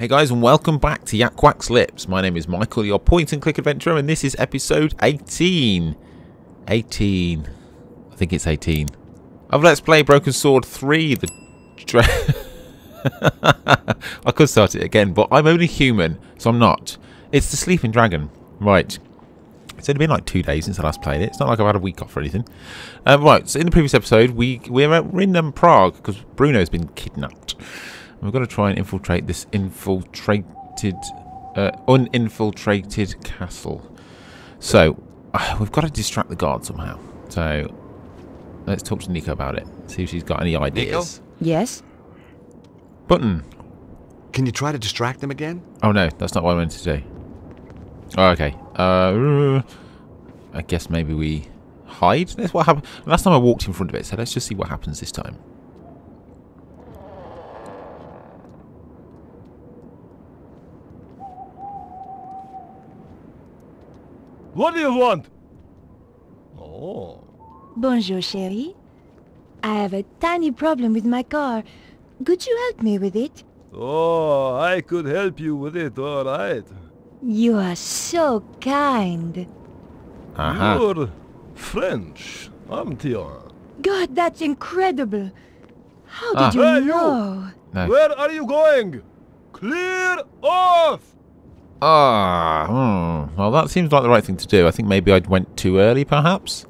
Hey guys, and welcome back to Yak Wax Lips. My name is Michael, your point and click adventurer, and this is episode 18. 18. I think it's 18. Of Let's Play Broken Sword 3. The I could start it again, but I'm only human, so I'm not. It's the Sleeping Dragon. Right. It's only been like two days since I last played it. It's not like I've had a week off or anything. Um, right, so in the previous episode, we, we're, we're in um, Prague because Bruno's been kidnapped. We've got to try and infiltrate this infiltrated, uh, uninfiltrated castle. So, uh, we've got to distract the guard somehow. So, let's talk to Nico about it. See if she's got any ideas. Yes? Button. Can you try to distract them again? Oh no, that's not what I meant to do. Oh, okay. Uh, I guess maybe we hide. That's what happened. Last time I walked in front of it, so let's just see what happens this time. What do you want? Oh. Bonjour, chérie. I have a tiny problem with my car. Could you help me with it? Oh, I could help you with it, all right. You are so kind. Aha. You're French, aren't you? God, that's incredible. How Ah. did you Hey, you! know? No. Where are you going? Clear off! Ah, hmm. well, that seems like the right thing to do. I think maybe I went too early, perhaps.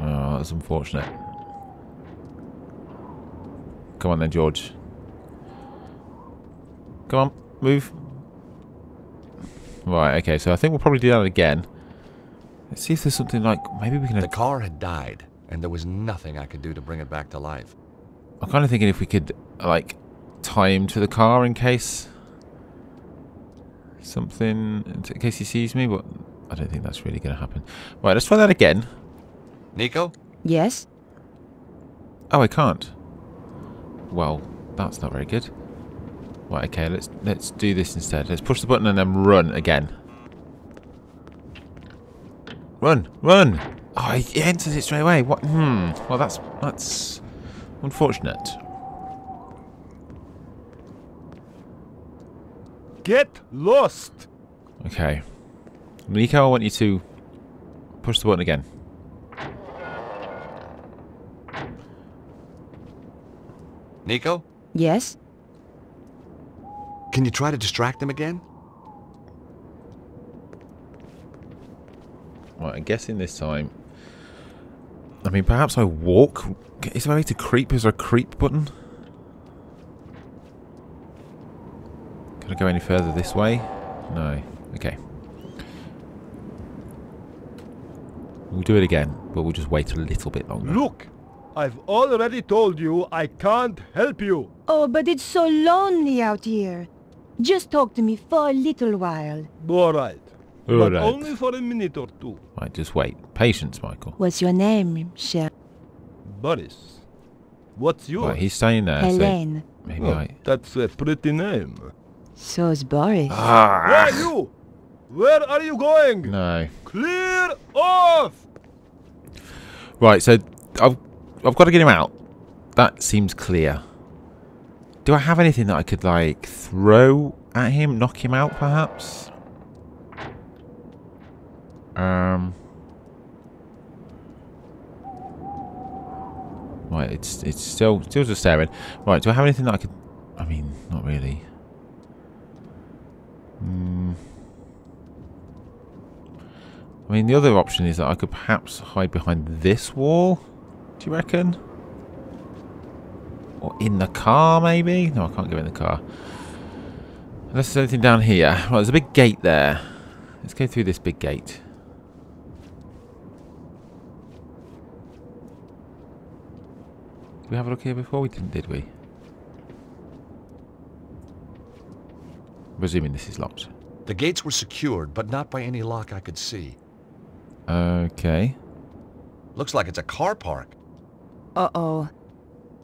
Oh, that's unfortunate. Come on then, George. Come on, move. Right, okay, so I think we'll probably do that again. Let's see if there's something like... Maybe we can... The car had died, and there was nothing I could do to bring it back to life. I'm kind of thinking if we could, like, tie him to the car in case something, in case he sees me, but I don't think that's really going to happen. Right, let's try that again. Nico? Yes? Oh, I can't. Well, that's not very good. Right, okay, let's let's do this instead. Let's push the button and then run again. Run, run! Oh, he enters it straight away. What? Hmm. Well, that's that's unfortunate. Get lost! Okay. Nico, I want you to push the button again. Nico? Yes? Can you try to distract them again? Right, I'm guessing this time. I mean, perhaps I walk. Is there a way to creep? Is there a creep button? Can I go any further this way? No. Okay. We'll do it again, but we'll just wait a little bit longer. Look, I've already told you I can't help you. Oh, but it's so lonely out here. Just talk to me for a little while. All right. All but right. only for a minute or two. Right, just wait. Patience, Michael. What's your name, cher? Boris. What's yours? Right, he's staying there. so Helene. maybe Oh, I. That's a pretty name. So's Boris. Ah! Hey, you! Where are you going? No. Clear off! Right, so I've I've got to get him out. That seems clear. Do I have anything that I could like throw at him, knock him out, perhaps? Um. Right, it's it's still still just staring. Right, do I have anything that I could? I mean, not really. Hmm. I mean, the other option is that I could perhaps hide behind this wall. Do you reckon? Or in the car, maybe? No, I can't go in the car. Unless there's anything down here. Right, there's a big gate there. Let's go through this big gate. Did we have a look here before? We didn't, did we? I'm Presuming this is locked. The gates were secured, but not by any lock I could see. Okay. Looks like it's a car park. Uh-oh.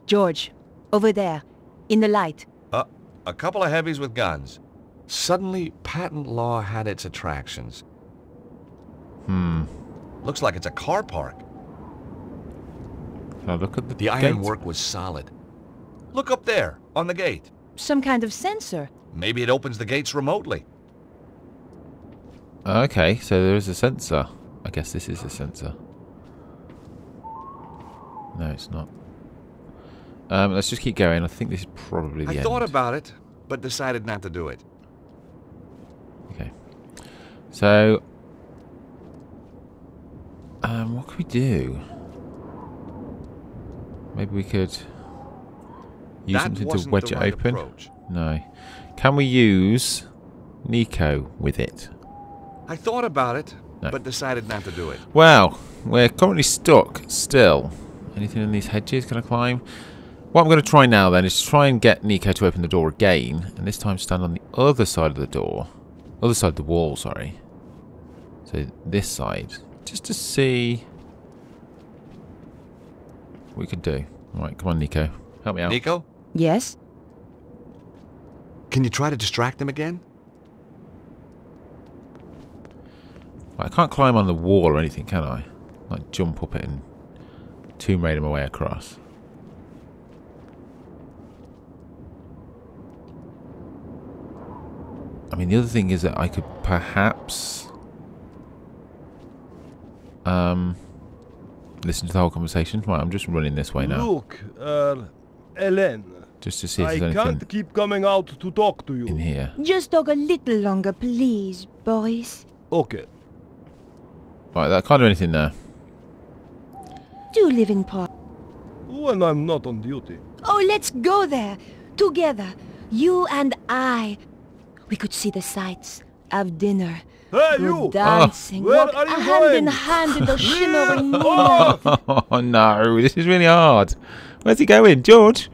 George, over there, in the light. Uh, a couple of heavies with guns. Suddenly, patent law had its attractions. Hmm. Looks like it's a car park. Can I look at the The gate? ironwork was solid. Look up there, on the gate. Some kind of sensor. Maybe it opens the gates remotely. Okay, so there is a sensor. I guess this is a sensor. No, it's not. Um, let's just keep going. I think this is probably the I end. thought about it, but decided not to do it. Okay. So, um, what can we do? Maybe we could use that something to wedge the it open. approach. No. Can we use Nico with it? I thought about it, No. but decided not to do it. Well, we're currently stuck still. Anything in these hedges? Can I climb? What I'm going to try now then is to try and get Nico to open the door again, and this time stand on the other side of the door. Other side of the wall, sorry. So this side. Just to see what we could do. Alright, come on Nico. Help me out. Nico, Yes? can you try to distract him again? I can't climb on the wall or anything, can I? Like jump up it and Tomb Raider my way across. I mean, the other thing is that I could perhaps um listen to the whole conversation. Right, I'm just running this way now, Look, uh, Hélène, just to see if I there's can't keep coming out to talk to you. in here. Just talk a little longer, please, Boris. Okay. Right, I can't do anything there. Do live in Prague. When I'm not on duty. Oh, let's go there. Together. You and I. We could see the sights. Have dinner. Hey, Go you! dancing. Where walk are you hand in hand in the shimmering moonlight. Oh no, this is really hard. Where's he going? George?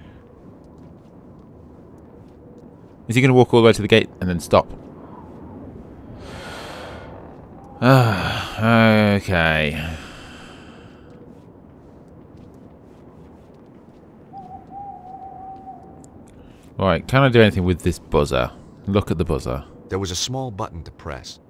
Is he going to walk all the way to the gate and then stop? Ah, okay. Right, can I do anything with this buzzer? Look at the buzzer. There was a small button to press.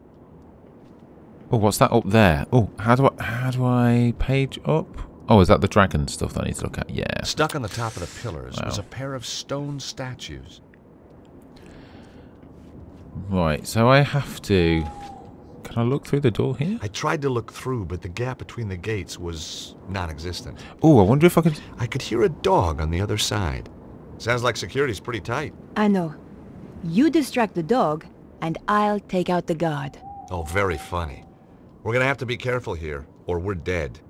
Oh, what's that up there? Oh, how do I how do I page up? Oh, is that the dragon stuff that I need to look at? Yeah. Stuck on the top of the pillars was a pair of stone statues. Right, so I have to. Can I look through the door here? I tried to look through, but the gap between the gates was non-existent. Oh, I wonder if I could. I could hear a dog on the other side. Sounds like security's pretty tight. I know. You distract the dog, and I'll take out the guard. Oh, very funny. We're gonna have to be careful here, or we're dead.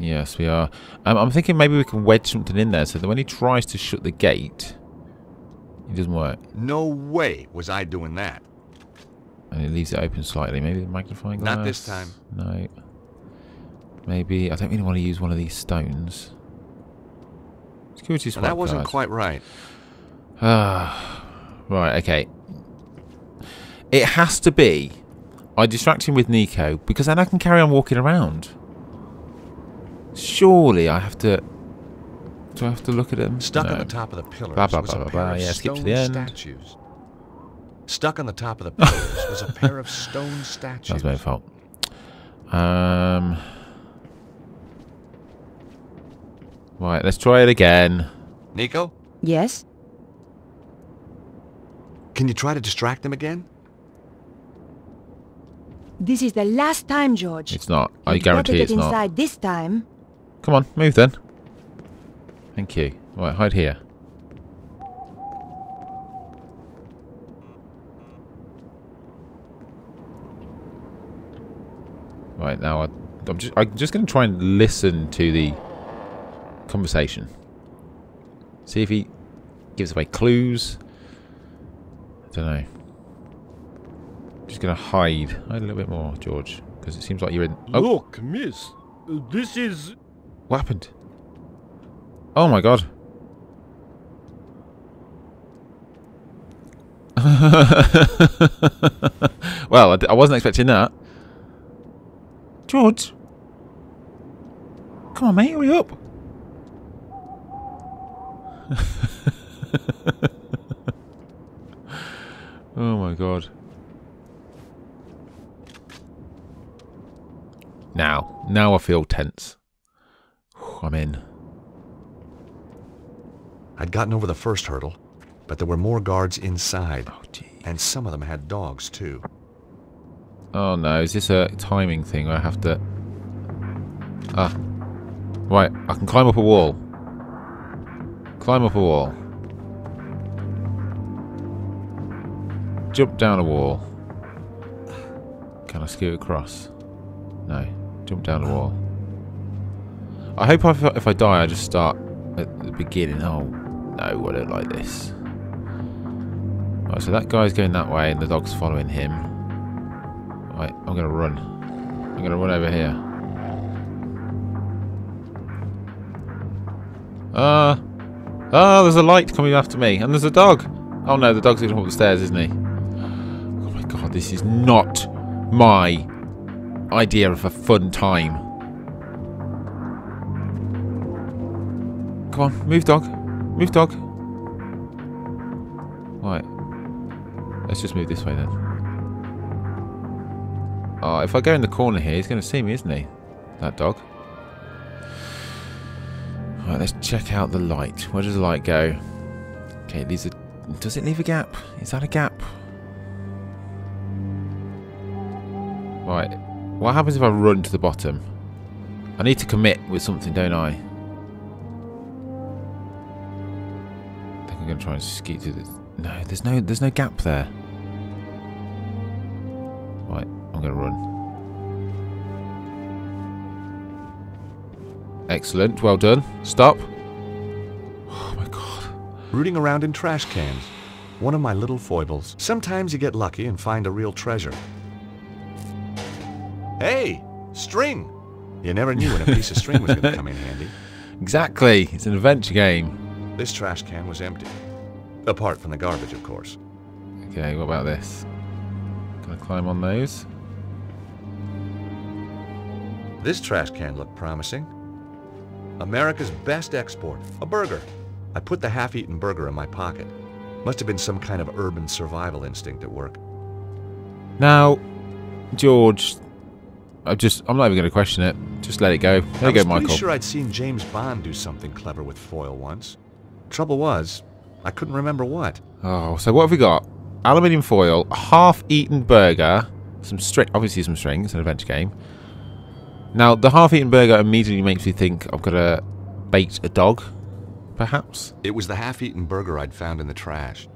Yes, we are. Um, I'm thinking maybe we can wedge something in there so that when he tries to shut the gate, it doesn't work. No way was I doing that. And it leaves it open slightly. Maybe the magnifying glass? Not this time. No. Maybe. I don't really want to use one of these stones. Security swap that wasn't card. quite right. Ah, right, okay. It has to be. I distract him with Nico because then I can carry on walking around. Surely I have to. Do I have to look at him? Stuck No. on the top of the pillars Blah, blah, blah, blah, blah. Yeah, skip to the end. statues. Stuck on the top of the pillars was a pair of stone statues. That's my fault. Um. Right, let's try it again. Nico, Yes? can you try to distract them again? This is the last time, George. It's not. I You'd better guarantee get it's not. inside this time. Come on, move then. Thank you. Right, hide here. Right now, I, I'm just I'm just going to try and listen to the conversation. See if he gives away clues. I don't know. Just going to hide. Hide a little bit more, George, because it seems like you're in. Oh, Look, miss. This is... what happened? Oh my god. well, I wasn't expecting that. George. Come on, mate, hurry up. oh my god. Now, now I feel tense. I'm in. I'd gotten over the first hurdle, but there were more guards inside, Oh, and some of them had dogs too. Oh no, is this a timing thing I have to... Ah. Right, I can climb up a wall. Climb up a wall. Jump down a wall. Can I scoot across? No. Jump down a wall. I hope if I, if I die I just start at the beginning. Oh, no, I don't like this. Right, so that guy's going that way and the dog's following him. Right, I'm gonna run. I'm gonna run over here. Ah! Ah, there's a light coming after me, and there's a dog. Oh no, the dog's gonna come up the stairs, isn't he? Oh my god, this is not my idea of a fun time. Come on, move dog. Move dog. Right. Let's just move this way then. Oh, if I go in the corner here, he's going to see me, isn't he? That dog. Right, let's check out the light. Where does the light go? Okay, it leaves a... Does it leave a gap? Is that a gap? Right. What happens if I run to the bottom? I need to commit with something, don't I? I think I'm going to try and skeet through this. No, there's no, there's no gap there. I'm going to run. Excellent, well done. Stop. Oh my god. Rooting around in trash cans. One of my little foibles. Sometimes you get lucky and find a real treasure. Hey! String! You never knew when a piece of string was going to come in handy. Exactly, it's an adventure game. This trash can was empty. Apart from the garbage, of course. Okay, what about this? Can I climb on those? This trash can looked promising. America's best export, a burger. I put the half-eaten burger in my pocket. Must have been some kind of urban survival instinct at work. Now, George, I just, I'm not even going to question it. Just let it go. There you go, Michael. pretty sure I'd seen James Bond do something clever with foil once. Trouble was, I couldn't remember what. Oh, so what have we got? Aluminium foil, a half-eaten burger, some string, obviously some string. It's an adventure game. Now, the half-eaten burger immediately makes me think I've got to bait a dog, perhaps. It was the half-eaten burger I'd found in the trash.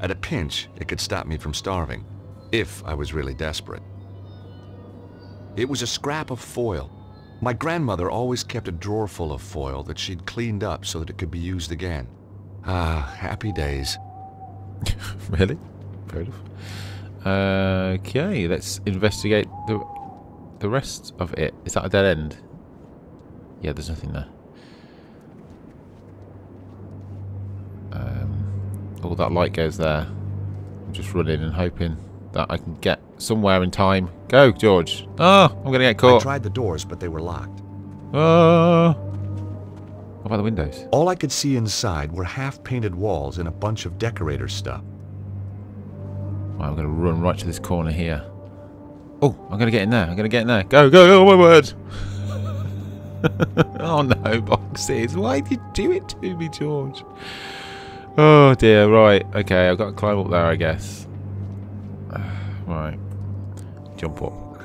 At a pinch, it could stop me from starving, if I was really desperate. It was a scrap of foil. My grandmother always kept a drawer full of foil that she'd cleaned up so that it could be used again. Ah, happy days. really? Fair enough. Okay, let's investigate the the rest of it. Is that a dead end? Yeah, there's nothing there. Um, oh, that light goes there. I'm just running and hoping that I can get somewhere in time. Go, George. Oh, I'm going to get caught. I tried the doors, but they were locked. Oh. What about the windows? All I could see inside were half-painted walls and a bunch of decorator stuff. Right, I'm going to run right to this corner here. Oh, I'm going to get in there. I'm going to get in there. Go, go, go, my word. oh no, boxes. Why did you do it to me, George? Oh dear, right. Okay, I've got to climb up there, I guess. Right. Jump up.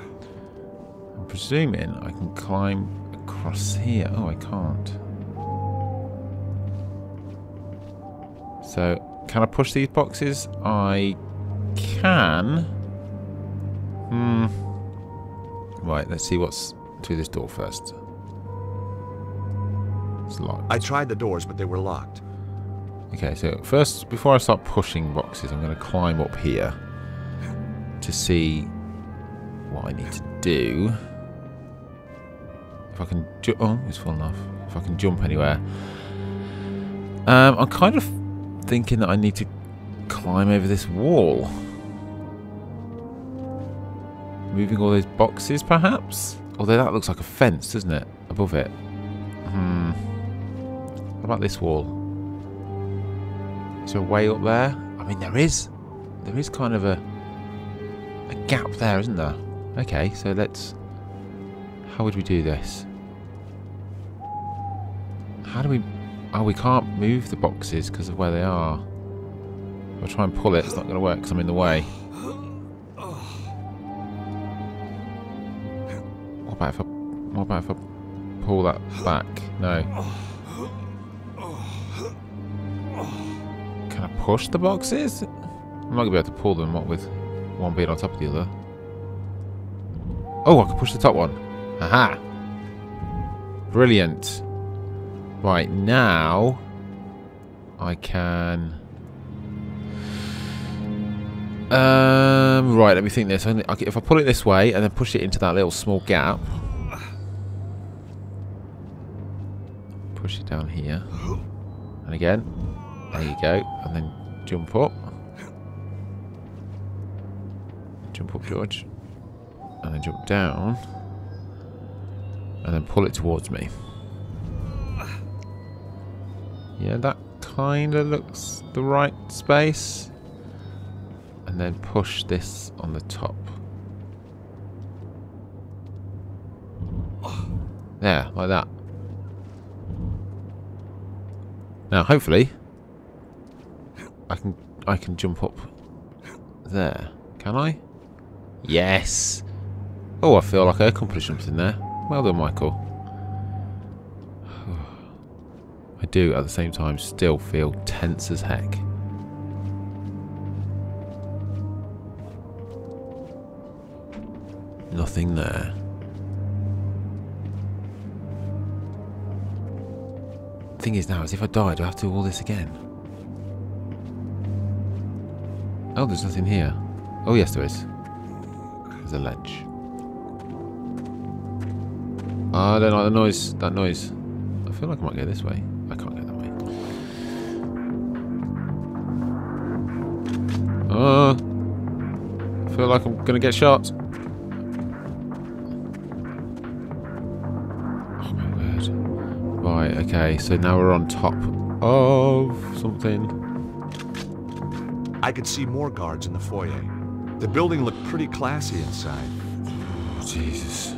I'm presuming I can climb across here. Oh, I can't. So, can I push these boxes? I can. Hmm. Right, let's see what's through this door first. It's locked. I tried the doors, but they were locked. Okay, so first, before I start pushing boxes, I'm going to climb up here to see what I need to do. If I can jump, oh, it's full enough. If I can jump anywhere. Um, I'm kind of thinking that I need to climb over this wall. Moving all those boxes, perhaps? Although that looks like a fence, doesn't it? Above it. Hmm. What about this wall? Is there a way up there? I mean, there is. There is kind of a a gap there, isn't there? Okay, so let's. How would we do this? How do we Oh, we can't move the boxes because of where they are. If I try and pull it, it's not going to work because I'm in the way. About if I, what about if I pull that back? No. Can I push the boxes? I'm not going to be able to pull them, what with one being on top of the other. Oh, I can push the top one. Aha! Brilliant. Right, now I can... Um, right, let me think this. If I pull it this way and then push it into that little small gap. Push it down here. And again. There you go. And then jump up. Jump up, George. And then jump down. And then pull it towards me. Yeah, that kind of looks the right space. And then push this on the top. There, like that. Now, hopefully, I can I can jump up there. Can I? Yes. Oh, I feel like I accomplished something there. Well done, Michael. I do, at the same time, still feel tense as heck. Nothing there. Thing is now, is if I die, do I have to do all this again? Oh, there's nothing here. Oh, yes, there is. There's a ledge. Oh, I don't like the noise. That noise. I feel like I might go this way. I can't go that way. Oh. I feel like I'm going to get shot. Okay. So now we're on top of something. I could see more guards in the foyer. The building looked pretty classy inside. Oh, Jesus.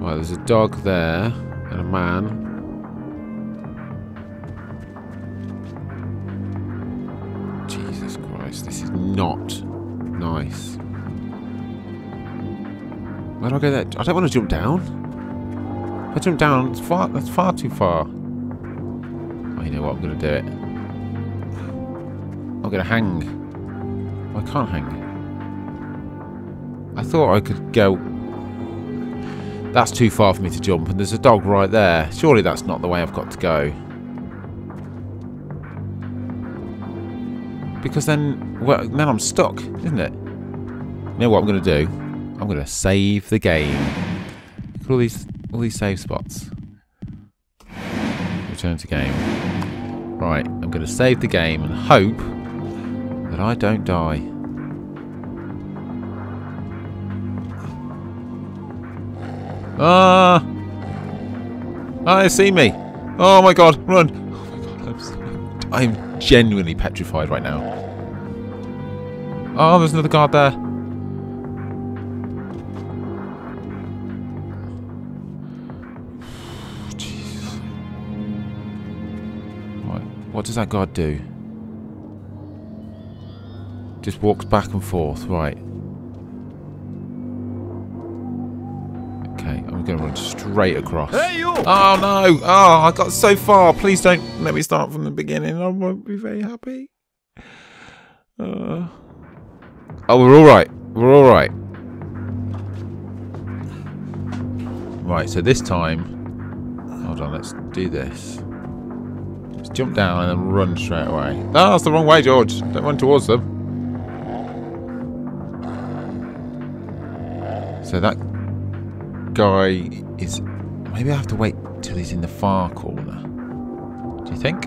Right, there's a dog there and a man. Where do I go there? I don't want to jump down. If I jump down, it's far, that's far too far. Oh, you know what? I'm going to do it. I'm going to hang. Oh, I can't hang. I thought I could go that's too far for me to jump, and there's a dog right there. Surely that's not the way I've got to go. Because then, well, then I'm stuck, isn't it? You know what I'm going to do? I'm going to save the game. Look at all these, all these save spots. Return to game. Right, I'm going to save the game and hope that I don't die. Ah! Ah, they see me! Oh my god, run! Oh my god, I'm, so, I'm genuinely petrified right now. Oh, there's another guard there. What does that guard do? Just walks back and forth, right. Okay, I'm going to run straight across. Hey, you! Oh, no. Oh, I got so far. Please don't let me start from the beginning. I won't be very happy. Uh... Oh, we're all right. We're all right. Right, so this time... Hold on, let's do this. Let's jump down and then run straight away. No, that's the wrong way, George. Don't run towards them. So that guy is... Maybe I have to wait till he's in the far corner. Do you think?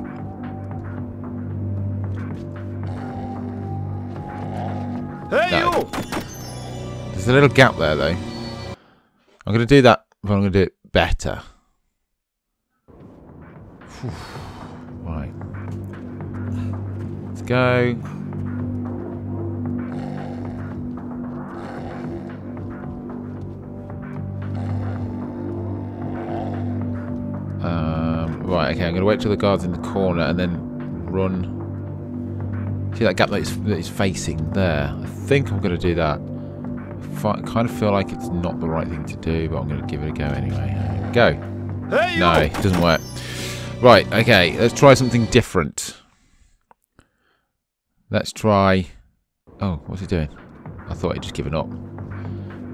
Hey, No. you! There's a little gap there, though. I'm going to do that, but I'm going to do it better. Whew. Go. Um, right, okay, I'm going to wait till the guard's in the corner and then run. See that gap that it's, that it's facing there? I think I'm going to do that. I kind of feel like it's not the right thing to do, but I'm going to give it a go anyway. Go. Hey, No, it doesn't work. Right, okay, let's try something different. Let's try... Oh, what's he doing? I thought he'd just given up.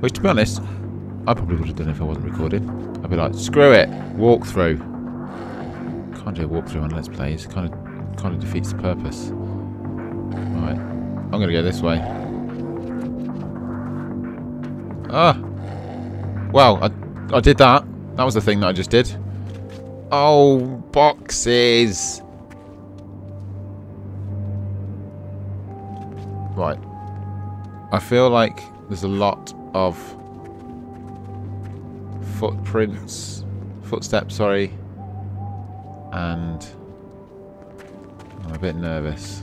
Which, to be honest, I probably would have done if I wasn't recording. I'd be like, screw it, walk through. Can't do a walkthrough on Let's Plays. Kind of, kind of defeats the purpose. Right, I'm gonna go this way. Ah, well, I, I did that. That was the thing that I just did. Oh, boxes. Right. I feel like there's a lot of footprints, footsteps, sorry, and I'm a bit nervous.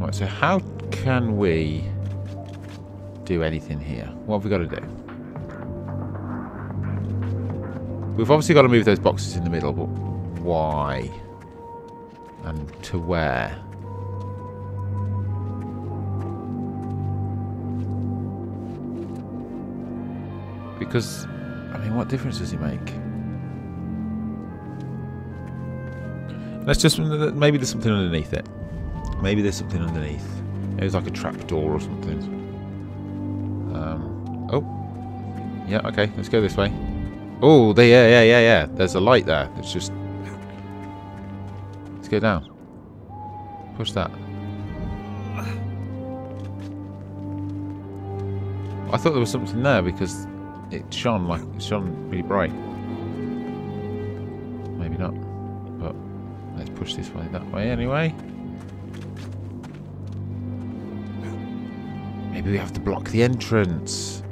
Right, so how can we do anything here? What have we got to do? We've obviously got to move those boxes in the middle, but why? And to where? Because, I mean, what difference does it make? Let's just, maybe there's something underneath it. Maybe there's something underneath. It's like a trap door or something. Um, oh. Yeah, okay, let's go this way. Oh, there, yeah, yeah, yeah, yeah. There's a light there. It's just... Let's go down. Push that. I thought there was something there because it shone like it shone really bright. Maybe not. But let's push this way that way anyway. Maybe we have to block the entrance.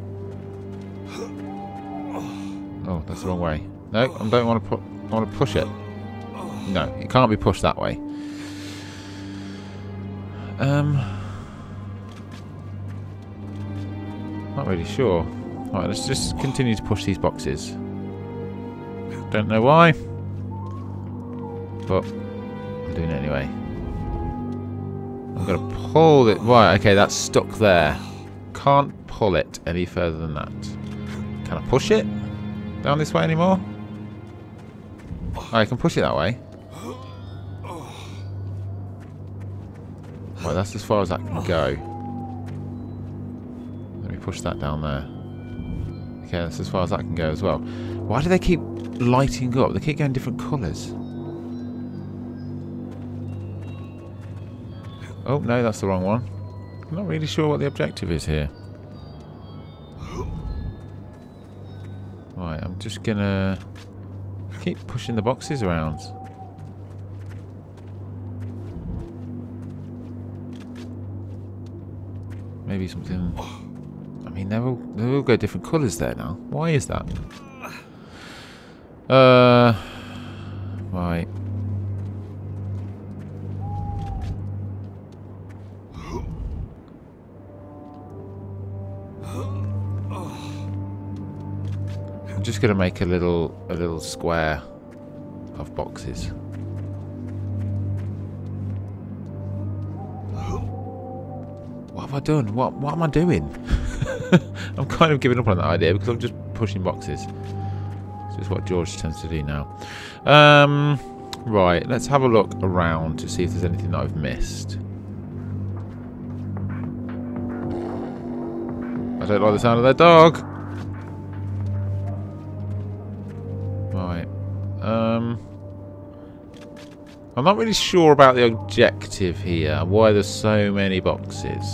Oh, that's the wrong way. No, I don't want to put. I want to push it. No, it can't be pushed that way. Um, not really sure. Right, let's just continue to push these boxes. Don't know why, but I'm doing it anyway. I'm gonna pull it. Right, okay, that's stuck there. Can't pull it any further than that. Can I push it down this way anymore? I can push it that way. Right, that's as far as that can go. Let me push that down there. That's as far as that can go as well. Why do they keep lighting up? They keep going different colours. Oh, no, that's the wrong one. I'm not really sure what the objective is here. Right, I'm just gonna keep pushing the boxes around. Maybe something... Mean, they'll, they'll go different colours there now. Why is that? Uh... Right. I'm just going to make a little a little square of boxes. What have I done? What what am I doing? I'm kind of giving up on that idea because I'm just pushing boxes. This is what George tends to do now. Um, right, let's have a look around to see if there's anything that I've missed. I don't like the sound of that dog. Right. Um, I'm not really sure about the objective here. Why there's so many boxes.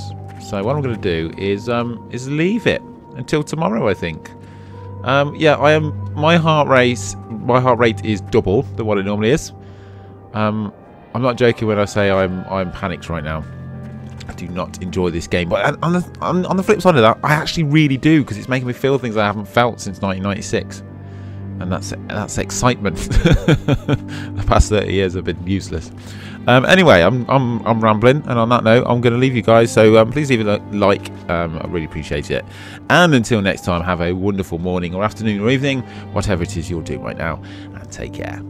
So what I'm going to do is um is leave it until tomorrow. I think. Um, yeah, I am. My heart rate, my heart rate is double than what it normally is. Um, I'm not joking when I say I'm I'm panicked right now. I do not enjoy this game, but on the on, the flip side of that, I actually really do because it's making me feel things I haven't felt since 1996, and that's that's excitement. the past 30 years have been useless. Um, anyway, I'm, I'm I'm rambling, and on that note, I'm going to leave you guys. So um, please leave a like. Um, I really appreciate it. And until next time, have a wonderful morning or afternoon or evening, whatever it is you're doing right now, and take care.